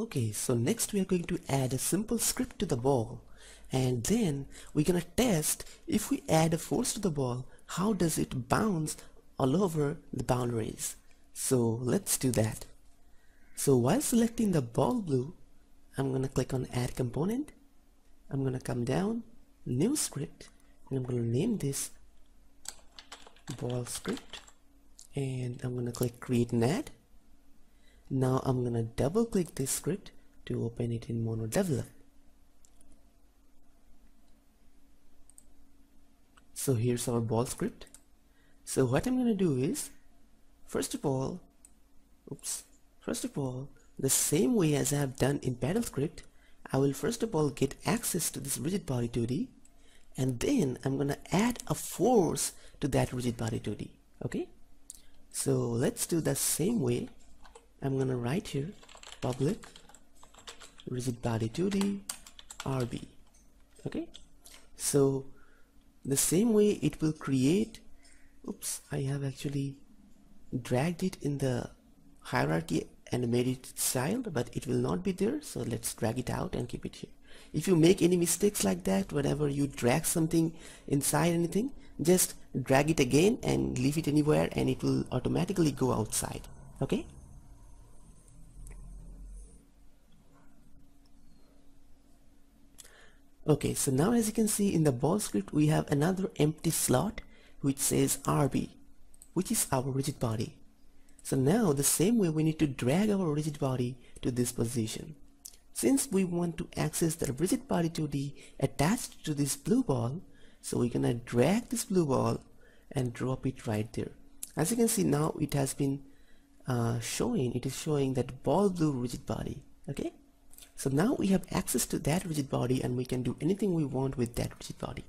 Okay, so next we are going to add a simple script to the ball. And then we're gonna test if we add a force to the ball how does it bounce all over the boundaries? So let's do that. So while selecting the ball blue I'm gonna click on add component. I'm gonna come down new script and I'm gonna name this ball script. And I'm gonna click create and add now I'm gonna double click this script to open it in MonoDevelop so here's our ball script. So what I'm gonna do is first of all oops first of all the same way as I have done in paddle script I will first of all get access to this rigid body 2D and then I'm gonna add a force to that rigid body 2D okay? So let's do the same way I'm gonna write here public rigid body 2D RB okay? So the same way it will create oops I have actually dragged it in the hierarchy and made it styled but it will not be there so let's drag it out and keep it here. If you make any mistakes like that whenever you drag something inside anything just drag it again and leave it anywhere and it will automatically go outside okay Okay, so now as you can see in the ball script we have another empty slot which says RB which is our rigid body. So now the same way we need to drag our rigid body to this position. Since we want to access the rigid body 2D attached to this blue ball, so we're gonna drag this blue ball and drop it right there. As you can see now it has been uh, showing, it is showing that ball blue rigid body, okay? So now we have access to that rigid body and we can do anything we want with that rigid body.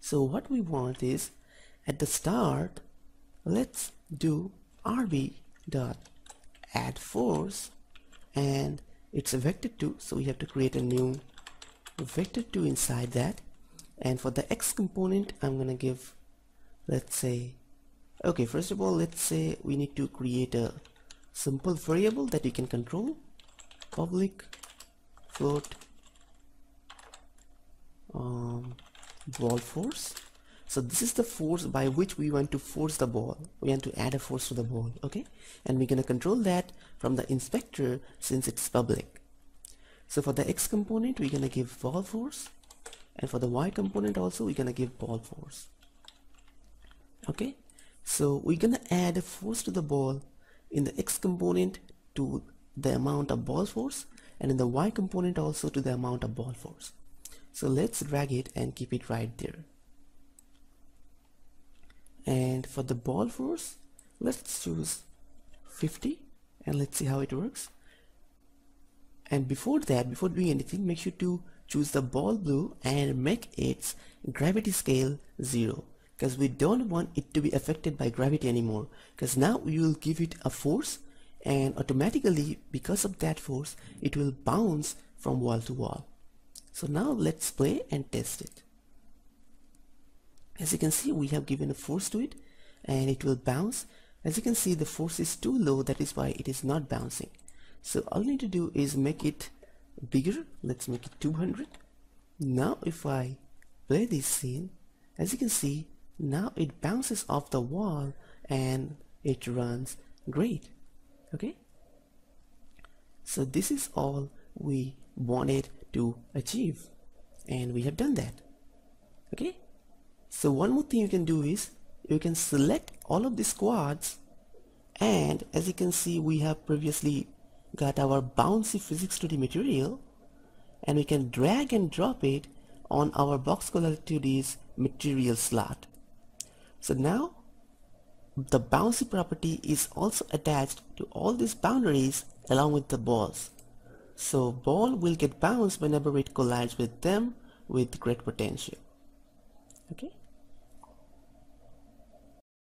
So what we want is at the start, let's do rb dot add force and it's a vector 2 so we have to create a new vector 2 inside that and for the x component I'm gonna give let's say okay first of all let's say we need to create a simple variable that you can control public float um, ball force. So this is the force by which we want to force the ball. We want to add a force to the ball okay? And we're going to control that from the inspector since it's public. So for the x component we're going to give ball force. And for the y component also we're going to give ball force. Okay? So we're going to add a force to the ball in the x component to the amount of ball force and in the y component also to the amount of ball force. So let's drag it and keep it right there. And for the ball force let's choose 50 and let's see how it works. And before that before doing anything make sure to choose the ball blue and make its gravity scale 0 because we don't want it to be affected by gravity anymore. Because now we will give it a force and automatically because of that force it will bounce from wall to wall. So now let's play and test it. As you can see we have given a force to it and it will bounce. As you can see the force is too low that is why it is not bouncing. So all you need to do is make it bigger. Let's make it 200 now if I play this scene as you can see now it bounces off the wall and it runs great okay? So this is all we wanted to achieve and we have done that. Okay? So one more thing you can do is you can select all of the squads and as you can see we have previously got our bouncy physics 2D material and we can drag and drop it on our box collider 2D's material slot. So now the bouncy property is also attached to all these boundaries along with the balls. So ball will get bounced whenever it collides with them with great potential. Okay.